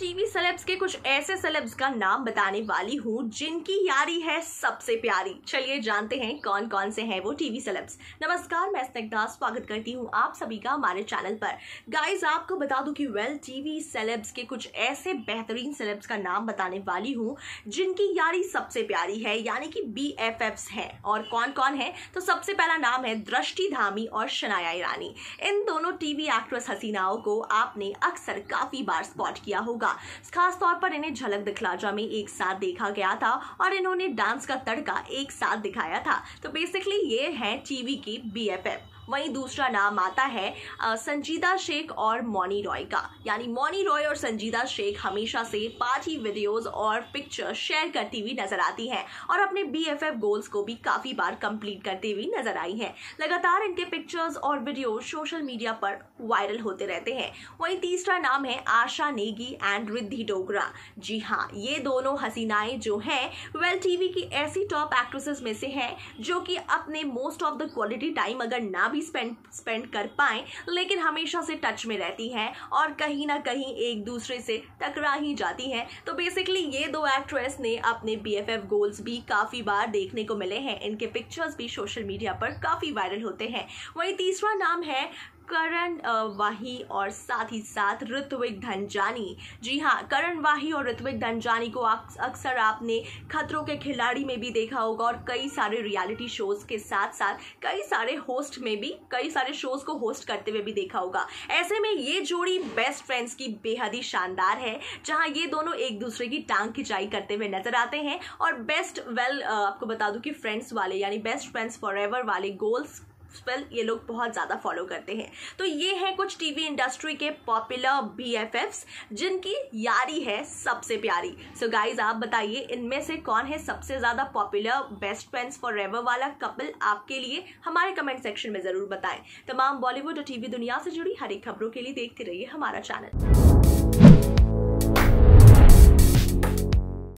TV celebs के कुछ ऐसे सेलेब्स का नाम बताने वाली हूँ, जिनकी यारी है सबसे प्यारी। चलिए जानते हैं कौन कौन से हैं वो टीवी सेलेब्स। नमस्कार, मैं स्निग्धा, स्वागत करती हूँ आप सभी का हमारे चैनल पर। गाइस आपको बता दूँ कि वेल टीवी सेलेब्स के कुछ ऐसे बेहतरीन सेलेब्स का नाम बताने वाली हूँ, जिनकी यारी सबसे प्यारी है, यानी कि बी एफ़ है। और कौन कौन है? तो सबसे पहला नाम है दृष्टि धामी और शनाया ईरानी। इन दोनों टीवी एक्ट्रेस हसीनाओं को आपने अक्सर काफ़ी बार स्पॉट किया होगा। खास तौर पर इन्हें झलक दिखलाजा में एक साथ देखा गया था और इन्होंने डांस का तड़का एक साथ दिखाया था। तो बेसिकली ये है टीवी की बीएफएफ वहीं दूसरा नाम आता है संजीदा शेख और मौनी रॉय का। यानी मौनी रॉय और संजीदा शेख हमेशा से पार्टी वीडियोस और पिक्चर शेयर करती हुई नज़र आती हैं और अपने बीएफएफ गोल्स को भी काफ़ी बार कंप्लीट करती हुई नज़र आई हैं। लगातार इनके पिक्चर्स और वीडियो सोशल मीडिया पर वायरल होते रहते हैं। वहीं तीसरा नाम है आशा नेगी एंड रिद्धि डोगरा। जी हाँ ये दोनों हसीनाएँ जो हैं वेल टीवी की ऐसी टॉप एक्ट्रेसेस में से हैं जो कि अपने most of the quality time अगर ना भी भी स्पेंड स्पेंड कर पाएँ, लेकिन हमेशा से टच में रहती हैं और कहीं ना कहीं एक दूसरे से टकरा ही जाती हैं। तो बेसिकली ये दो एक्ट्रेस ने अपने बी गोल्स भी काफ़ी बार देखने को मिले हैं। इनके पिक्चर्स भी सोशल मीडिया पर काफ़ी वायरल होते हैं। वहीं तीसरा नाम है करण वाही और साथ ही साथ ऋत्विक धनजानी। जी हाँ करण, वाही और ऋत्विक धनजानी को अक्सर आपने खतरों के खिलाड़ी में भी देखा होगा और कई सारे रियलिटी शोज़ के साथ साथ कई सारे होस्ट में भी, कई सारे शोज़ को होस्ट करते हुए भी देखा होगा। ऐसे में ये जोड़ी बेस्ट फ्रेंड्स की बेहद ही शानदार है, जहाँ ये दोनों एक दूसरे की टांग खिंचाई करते हुए नज़र आते हैं और बेस्ट वेल आपको बता दूँ कि फ्रेंड्स वाले, यानी बेस्ट फ्रेंड्स फॉर वाले गोल्स वेल ये लोग बहुत ज़्यादा फॉलो करते हैं। तो ये हैं कुछ टीवी इंडस्ट्री के पॉपुलर बी जिनकी यारी है सबसे प्यारी। सो so गाइज़ आप बताइए, इनमें से कौन है सबसे ज़्यादा popular best friends for ever वाला कपल आपके लिए? हमारे कमेंट सेक्शन में ज़रूर बताएँ। तमाम बॉलीवुड और टीवी दुनिया से जुड़ी हर एक खबरों के लिए देखते रहिए हमारा चैनल